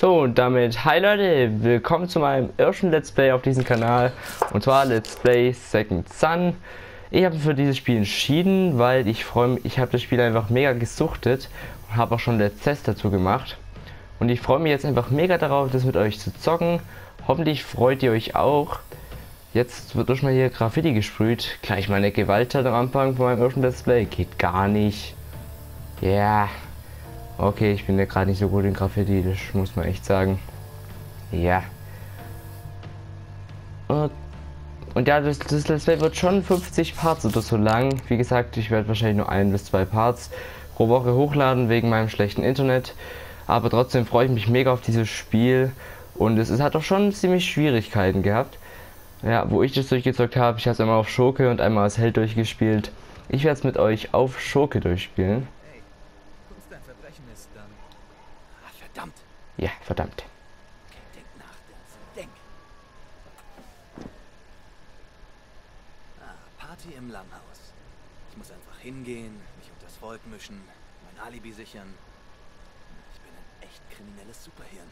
So, und damit, hi Leute, willkommen zu meinem ersten Let's Play auf diesem Kanal. Und zwar Let's Play Second Sun. Ich habe für dieses Spiel entschieden, weil ich freue mich, ich habe das Spiel einfach mega gesuchtet und habe auch schon Let's Test dazu gemacht. Und ich freue mich jetzt einfach mega darauf, das mit euch zu zocken. Hoffentlich freut ihr euch auch. Jetzt wird durch mal hier Graffiti gesprüht. Gleich meine Gewalttat am Anfang von meinem ersten Let's Play. Geht gar nicht. Ja. Yeah. Okay, ich bin ja gerade nicht so gut in Graffiti, das muss man echt sagen. Ja. Und, ja, das, das Let's wird schon 50 Parts oder so lang. Wie gesagt, ich werde wahrscheinlich nur ein bis zwei Parts pro Woche hochladen wegen meinem schlechten Internet. Aber trotzdem freue ich mich mega auf dieses Spiel. Und es, es hat auch schon ziemlich Schwierigkeiten gehabt. Ja, wo ich das durchgezockt habe, ich habe es einmal auf Schurke und einmal als Held durchgespielt. Ich werde es mit euch auf Schurke durchspielen. Ja, verdammt. Ah, Party im Langhaus. Ich muss einfach hingehen, mich unter das Volk mischen, mein Alibi sichern. Ich bin ein echt kriminelles Superhirn.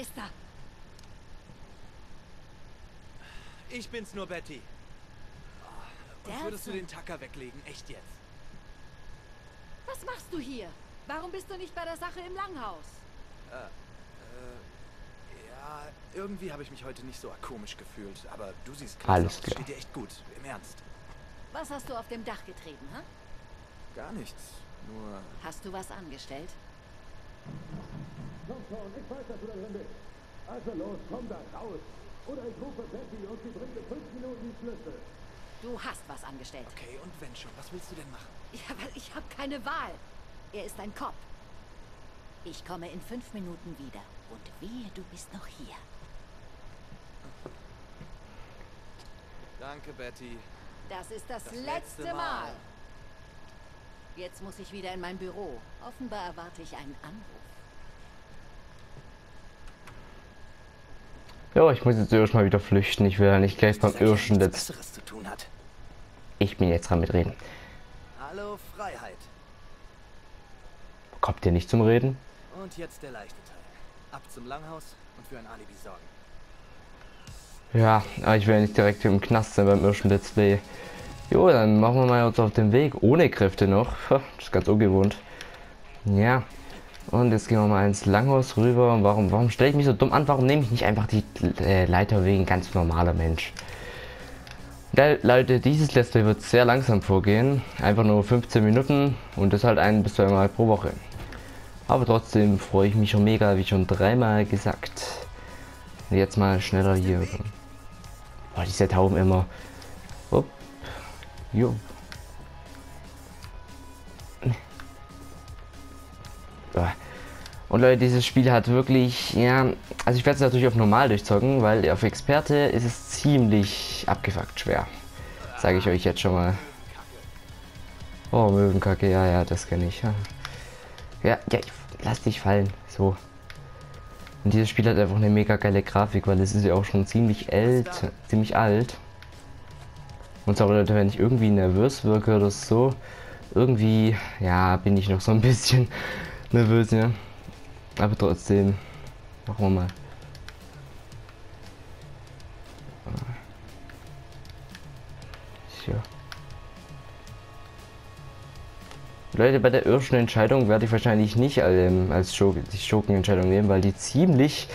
Wer ist da? Ich bin's nur, Betty. Und würdest du den Tacker weglegen? Echt jetzt? Was machst du hier? Warum bist du nicht bei der Sache im Langhaus? Äh, äh, ja, irgendwie habe ich mich heute nicht so komisch gefühlt. Aber du siehst klasse Alles klar. Steht dir echt gut, im Ernst. Was hast du auf dem Dach getrieben, hä? Gar nichts, nur... Hast du was angestellt? Komm schon, ich weiß, dass du da drin bist. Also los, komm da raus. Oder ich rufe Betty und sie bringt in fünf Minuten die Schlüssel. Du hast was angestellt. Okay, und wenn schon, was willst du denn machen? Ja, weil ich habe keine Wahl. Er ist ein Kopf. Ich komme in fünf Minuten wieder. Und wehe, du bist noch hier. Danke, Betty. Das ist das, das letzte, letzte Mal. Mal. Jetzt muss ich wieder in mein Büro. Offenbar erwarte ich einen Anruf. Ja, ich muss jetzt erstmal wieder flüchten. Ich will ja nicht gleich beim Irrschen jetzt. Ich bin jetzt dran mit reden. Hallo Freiheit. Kommt ihr nicht zum Reden? Und jetzt der leichte Teil. Ab zum Langhaus und für ein Alibi sorgen. Ja, aber ich will ja nicht direkt im Knast sein beim Irrschen Let's Play. Jo, dann machen wir mal uns auf den Weg. Ohne Kräfte noch. Das ist ganz ungewohnt. Ja. Und jetzt gehen wir mal ins Langhaus rüber. Warum, warum stelle ich mich so dumm an? Warum nehme ich nicht einfach die äh, Leiter wegen ganz normaler Mensch? Ja, Leute, dieses Play wird sehr langsam vorgehen. Einfach nur 15 Minuten und das halt ein bis zweimal pro Woche. Aber trotzdem freue ich mich schon mega, wie schon dreimal gesagt. Jetzt mal schneller hier. Boah, diese Tauben immer. Upp. Jo. Und Leute, dieses Spiel hat wirklich, ja, also ich werde es natürlich auf normal durchzocken, weil auf Experte ist es ziemlich abgefuckt schwer. Sage ich euch jetzt schon mal. Oh, Möwenkacke, ja, ja, das kenne ich. Ja, ja, ja lass dich fallen. So. Und dieses Spiel hat einfach eine mega geile Grafik, weil es ist ja auch schon ziemlich alt, ziemlich alt. Und sorry Leute, wenn ich irgendwie nervös wirke oder so, irgendwie, ja, bin ich noch so ein bisschen nervös, ja. Aber trotzdem, machen wir mal. So. Leute, bei der irrschen Entscheidung werde ich wahrscheinlich nicht ähm, als die Schurkenentscheidung nehmen, weil die ziemlich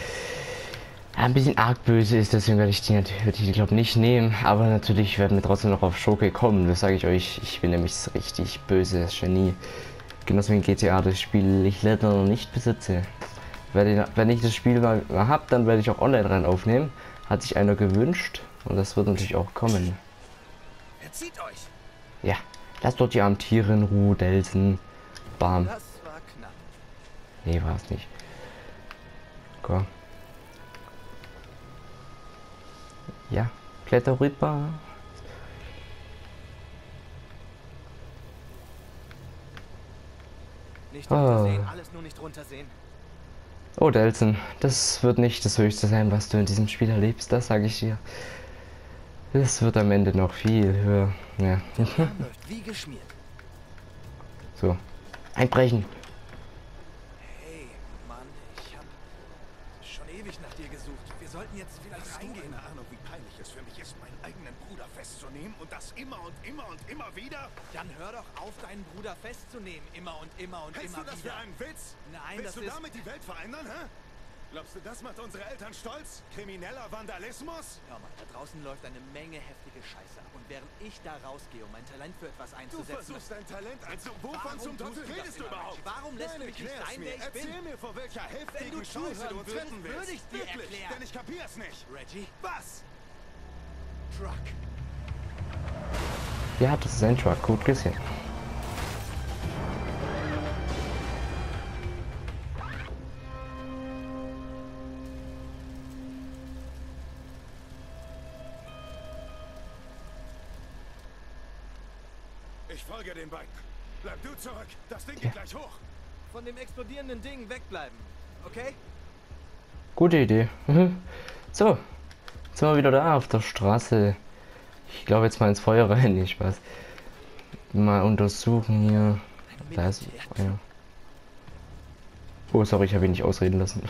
ein bisschen arg böse ist, deswegen werde ich die natürlich, glaube nicht nehmen. Aber natürlich werden wir trotzdem noch auf Schurke kommen. Das sage ich euch. Ich bin nämlich richtig böses Genie. Genauso wie in GTA, das Spiel ich leider noch nicht besitze. Wenn ich das Spiel mal, habe, dann werde ich auch online rein aufnehmen. Hat sich einer gewünscht und das wird natürlich auch kommen. Erzieht euch! Ja, lasst dort die armen Tiere in Ruhe, Delsen. Bam. Das war knapp. Nee, war es nicht. Komm. Ja, kletter rüber. Nicht Ah. alles nur nicht runtersehen. Oh, Delson, das wird nicht das Höchste sein, was du in diesem Spiel erlebst, das sage ich dir. Es wird am Ende noch viel höher. Ja. So. Einbrechen. Hey, Mann, ich hab schon ewig nach dir gesucht. Wir sollten jetzt vielleicht Hast reingehen. eine Ahnung, wie peinlich es für mich ist, meinen eigenen Bruder festzunehmen und das immer und immer und immer wieder? Dann hör doch auf, deinen Bruder festzunehmen. Immer und immer und Hältst immer du das wieder. für einen Witz? Nein, Willst das du ist- damit die Welt verändern, hä? Glaubst du, das macht unsere Eltern stolz? Krimineller Vandalismus? Hör mal, da draußen läuft eine Menge heftige Scheiße ab. Und während ich da rausgehe, um mein Talent für etwas Du einzusetzen... versuchst dein Talent also Wovon Warum zum Teufel du redest du überhaupt? Warum lässt du Nein, mich nicht sein, mir. wer ich Erzähl bin? mir, vor welcher heftigen du Scheiße du uns würdest, retten willst. würde ich dir Wirklich, erklären. denn ich kapier's nicht. Reggie, Was? Truck. Ja, das ist ein Truck, gut gesehen. Ich folge den beiden. Bleib du zurück. Das Ding geht gleich hoch. Von dem explodierenden Ding wegbleiben. Okay? Gute Idee. Mhm. So, jetzt sind wir wieder da auf der Straße. Ich glaube jetzt mal ins Feuer rein, nicht Spaß. Mal untersuchen hier. Da ist ja. Oh, sorry, ich habe ihn nicht ausreden lassen.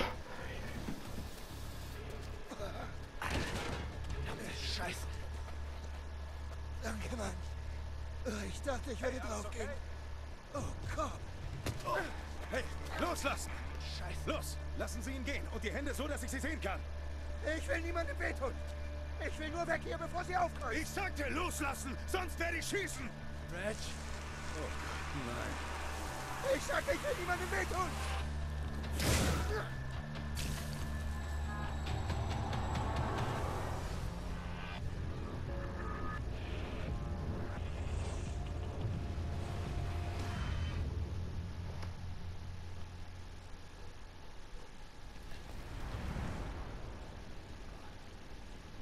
Ich dachte, ich werde draufgehen. Oh Gott. Hey, loslassen! Scheiße. Los, lassen Sie ihn gehen. Und die Hände so, dass ich sie sehen kann. Ich will niemandem wehtun. Ich will nur weg hier, bevor sie aufkreuzt. Ich sagte loslassen, sonst werde ich schießen. Reg, Ich sag, ich will niemandem wehtun.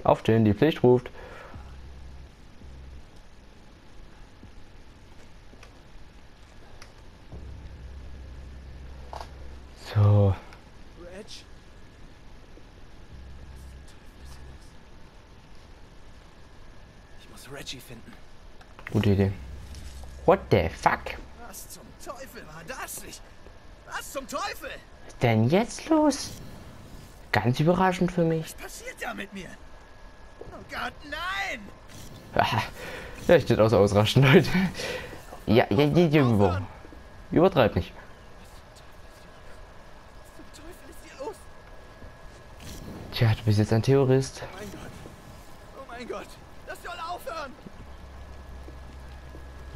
Aufstehen, die Pflicht ruft. So. Ich muss Reggie finden. gute Idee. What the fuck? Was zum Teufel war das? Ich, was zum Teufel? Was ist denn jetzt los? Ganz überraschend für mich. Was passiert da mit mir? Oh Gott, nein! Ja, ich hätte auch so ausraschen, Leute. Ja, ja, ja, ja, über. Übertreib nicht. Tja, du bist jetzt ein Terrorist. Mein Gott. Oh mein Gott. Das soll aufhören.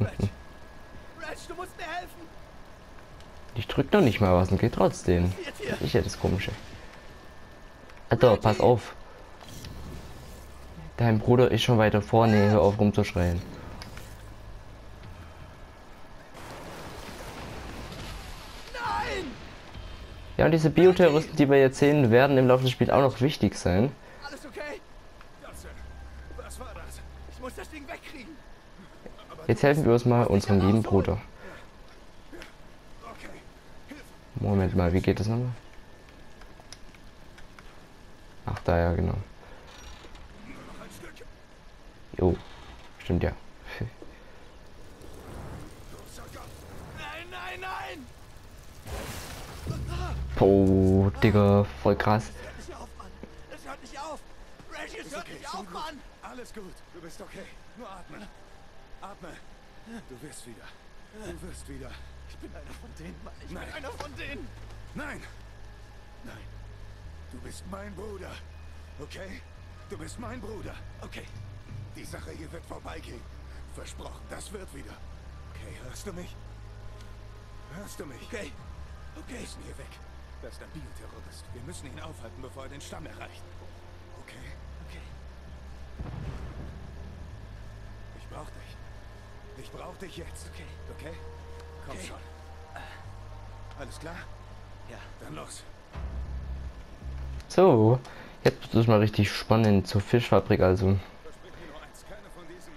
Reg. Reg, du musst mir helfen. Ich drück noch nicht mal was und geht trotzdem. Ich ja das Komische. Alter, pass auf. Dein Bruder ist schon weiter vorne, hör auf rumzuschreien. Nein! Ja, und diese Bioterroristen, die wir jetzt sehen, werden im Laufe des Spiels auch noch wichtig sein. Alles okay? Johnson, was war das? Ich muss das Ding wegkriegen. Jetzt helfen wir uns mal unserem lieben Bruder. Moment mal, wie geht das nochmal? Ach, da ja, genau. Nur noch ein Stück. Jo, stimmt ja. Nein, nein, nein! Oh, Digga, voll krass. Hört nicht auf, Mann! Es hört nicht auf! Reggie, es hört Okay, nicht auf, gut. Mann! Alles gut. Du bist okay. Nur atmen. Atme. Du wirst wieder. Du wirst wieder. Ich bin einer von denen, Mann. Ich Nein. bin einer von denen. Nein. Nein. Du bist mein Bruder. Okay? Du bist mein Bruder. Okay. Die Sache hier wird vorbeigehen. Versprochen, das wird wieder. Okay, hörst du mich? Hörst du mich? Okay. Wir Okay. müssen hier weg. Das ist ein Bioterrorist. Wir müssen ihn aufhalten, bevor er den Stamm erreicht. Okay? Okay. Ich brauch dich. Ich brauch dich jetzt. Okay. Okay? Komm Okay. schon. Alles klar? Ja. Dann los. So, jetzt wird es mal richtig spannend zur Fischfabrik also. Versprich mir nur eins. Keine von diesen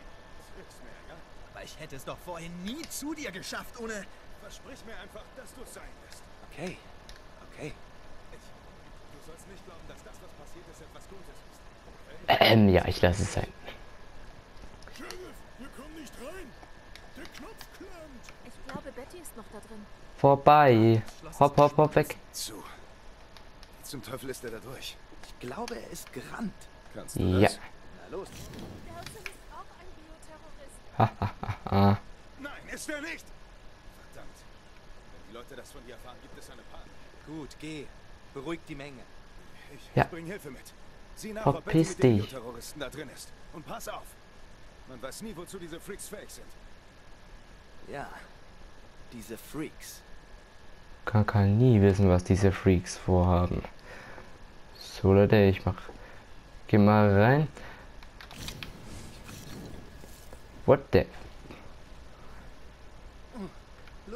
Tricks mehr, ja? Aber ich hätte es doch vorhin nie zu dir geschafft, ohne Versprich mir einfach, dass du es sein lässt. Okay, okay. Ich, du sollst nicht glauben, dass das, was passiert ist, etwas Gutes ist. Ähm, ja, ich lasse es sein. Sheriff, wir kommen nicht rein. Der Knopf klemmt. Ich glaube, Betty ist noch da drin. Vorbei. Hopp, hopp, hopp, weg. Zu. Zum Teufel ist er da durch? Ich glaube, er ist gerannt. Kannst du Ja. das? Na los. Der Hudson ist auch ein Bioterrorist. Ah, Nein, ist er nicht. Verdammt. Wenn die Leute das von dir erfahren, gibt es eine Panik. Gut, geh. Beruhig die Menge. Ich Ja. bring Hilfe mit. Sieh nach, ob Betty mit den dich. Terroristen da drin ist. Und pass auf. Man weiß nie, wozu diese Freaks fähig sind. Ja. Diese Freaks. kann, kann nie wissen, was diese Freaks vorhaben. So, Leute, ich mach. Geh mal rein. What the?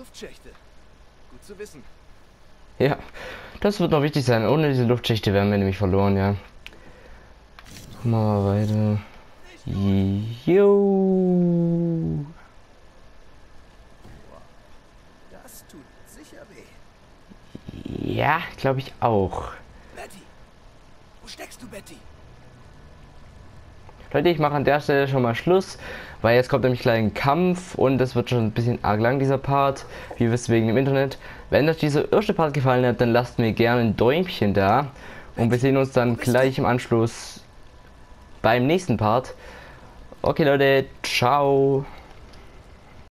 Luftschächte. Gut zu wissen. Ja, das wird noch wichtig sein. Ohne diese Luftschächte wären wir nämlich verloren, ja. Wir mal weiter. Jo. Das tut sicher weh. Ja, glaube ich auch. Betty. Wo steckst du, Betty? Leute, ich mache an der Stelle schon mal Schluss, weil jetzt kommt nämlich gleich ein Kampf und das wird schon ein bisschen arg lang, dieser Part, wie ihr wisst, wegen dem Internet. Wenn euch dieser erste Part gefallen hat, dann lasst mir gerne ein Däumchen da und wir sehen uns dann gleich im Anschluss beim nächsten Part. Okay Leute, ciao.